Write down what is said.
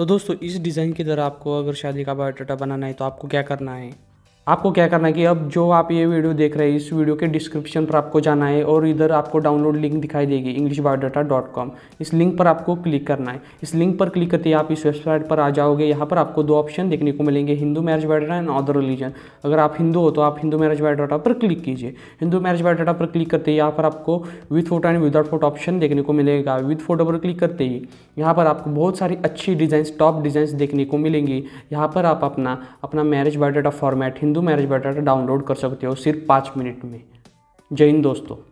तो दोस्तों, इस डिज़ाइन की तरह आपको अगर शादी का बायोडाटा बनाना है तो आपको क्या करना है? आपको क्या करना है कि अब जो आप ये वीडियो देख रहे हैं, इस वीडियो के डिस्क्रिप्शन पर आपको जाना है और इधर आपको डाउनलोड लिंक दिखाई देगी इंग्लिश बायोडाटा डॉट कॉम इस लिंक पर आपको क्लिक करना है। इस लिंक पर क्लिक करते ही आप इस वेबसाइट पर आ जाओगे। यहाँ पर आपको दो ऑप्शन देखने को मिलेंगे Hindu marriage biodata and other religion अगर आप हिंदू हो तो आप हिंदू मैरिज बायोडाटा पर क्लिक कीजिए। हिंदू मैरिज बायोडाटा पर क्लिक करते ही यहाँ पर आपको with photo and without photo option देखने को मिलेगा। विथ फ़ोटो पर क्लिक करते ही यहाँ पर आपको बहुत सारी अच्छी डिज़ाइन टॉप डिज़ाइन देखने को मिलेंगी। यहाँ पर आप अपना अपना marriage biodata format Hindu marriage biodata download कर सकते हो सिर्फ़ पाँच मिनट में। जय हिंद दोस्तों।